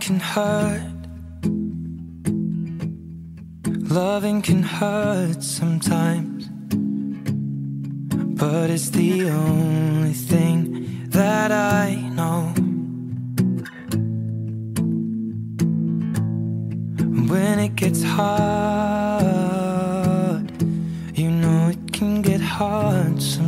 Can hurt. Loving can hurt sometimes. But it's the only thing that I know. When it gets hard, you know it can get hard sometimes.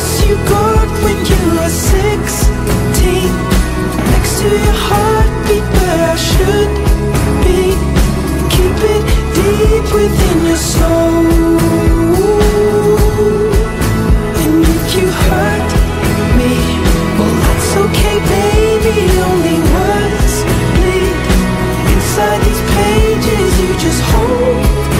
kiss you got when you were 16 Next to your heartbeat where I should be Keep it deep within your soul. And if you hurt me Well that's okay baby, only words bleed. Inside these pages you just hold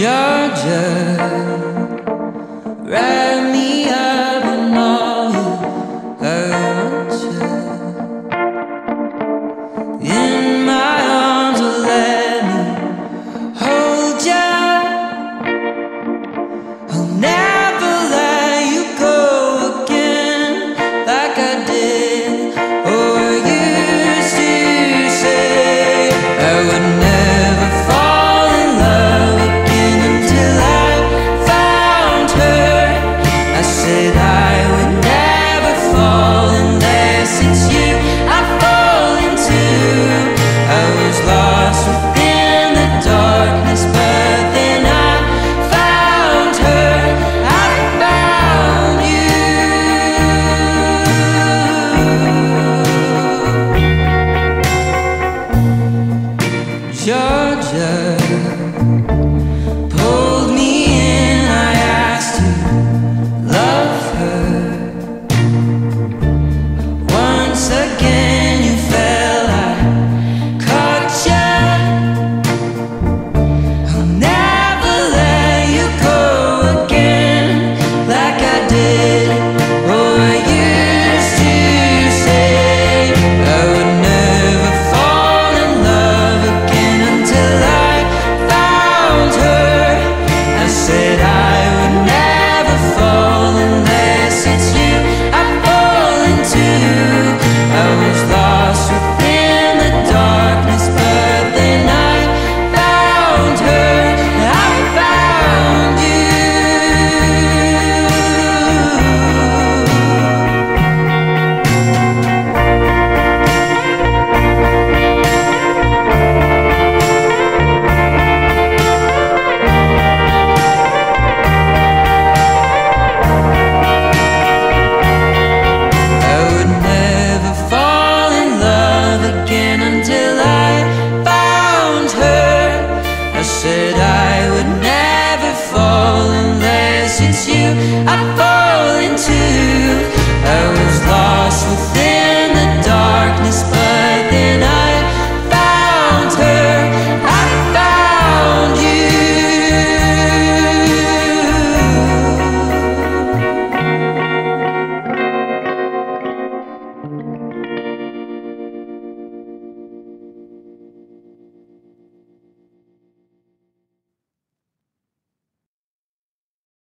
Georgia, right dança